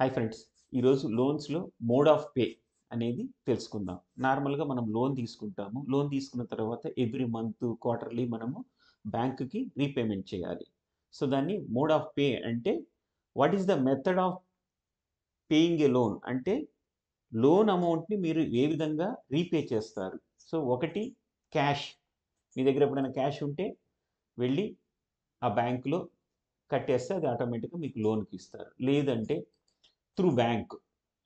Hi friends ఈరోజు లోన్స్లో mode of pay అనేది తెలుసుకుందాం. నార్మల్గా మనం లోన్ తీసుకుంటాము. లోన్ తీసుకున్న తర్వాత ఎవ్రీ మంత్ క్వార్టర్లీ మనము బ్యాంకుకి రీపేమెంట్ చేయాలి. సో దాన్ని మోడ్ ఆఫ్ పే అంటే what is the method of paying a loan అంటే లోన్ అమౌంట్ని మీరు ఏ విధంగా రీపే చేస్తారు? సో ఒకటి క్యాష్ మీ దగ్గర ఎప్పుడైనా క్యాష్ ఉంటే వెళ్ళి ఆ బ్యాంకులో కట్టేస్తే అది ఆటోమేటిక్గా మీకు లోన్కి ఇస్తారు. లేదంటే త్రూ బ్యాంక్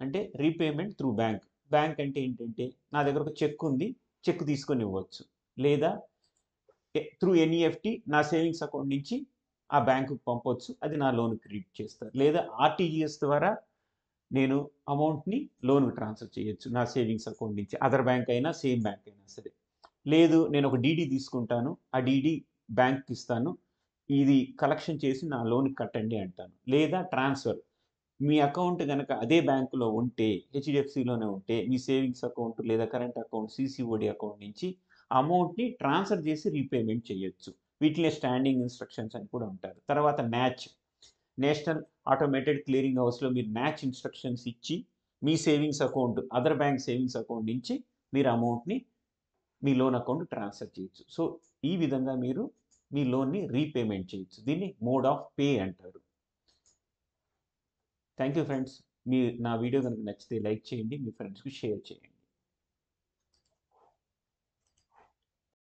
అంటే రీపేమెంట్ త్రూ బ్యాంక్ బ్యాంక్ అంటే ఏంటంటే నా దగ్గర ఒక చెక్ ఉంది చెక్ తీసుకొని ఇవ్వచ్చు. లేదా త్రూ ఎన్ఈఎఫ్టి నా సేవింగ్స్ అకౌంట్ నుంచి ఆ బ్యాంకుకి పంపవచ్చు అది నా లోన్ క్రెడిట్ చేస్తారు. లేదా ఆర్టీజీఎస్ ద్వారా నేను అమౌంట్ని లోన్ ట్రాన్స్ఫర్ చేయొచ్చు నా సేవింగ్స్ అకౌంట్ నుంచి. అదర్ బ్యాంక్ అయినా సేమ్ బ్యాంక్ అయినా సరే. లేదు నేను ఒక డీడీ తీసుకుంటాను ఆ డీడీ బ్యాంక్కి ఇస్తాను ఇది కలెక్షన్ చేసి నా లోన్కి కట్టండి అంటాను. లేదా ట్రాన్స్ఫర్ మీ అకౌంట్ కనుక అదే బ్యాంకులో ఉంటే హెచ్డిఎఫ్సిలోనే ఉంటే మీ సేవింగ్స్ అకౌంట్ లేదా కరెంట్ అకౌంట్ సిసిఓడి అకౌంట్ నుంచి అమౌంట్ని ట్రాన్స్ఫర్ చేసి రీపేమెంట్ చేయొచ్చు. వీటిలో స్టాండింగ్ ఇన్స్ట్రక్షన్స్ అని కూడా ఉంటారు తర్వాత న్యాచ్ నేషనల్ ఆటోమేటెడ్ క్లియరింగ్ హౌస్లో మీరు న్యాచ్ ఇన్స్ట్రక్షన్స్ ఇచ్చి మీ savings account other bank savings account నుంచి మీరు అమౌంట్ని మీ లోన్ అకౌంట్ ట్రాన్స్ఫర్ చేయొచ్చు. సో ఈ విధంగా మీరు మీ లోన్ని రీపేమెంట్ చేయొచ్చు. దీన్ని మోడ్ ఆఫ్ పే అంటారు. Thank you friends. మీ నా వీడియో కనుక నచ్చితే లైక్ చేయండి మీ ఫ్రెండ్స్కి షేర్ చేయండి.